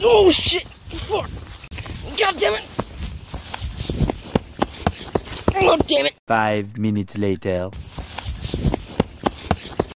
Oh shit! Fuck! God damn it! Oh damn it! Five minutes later.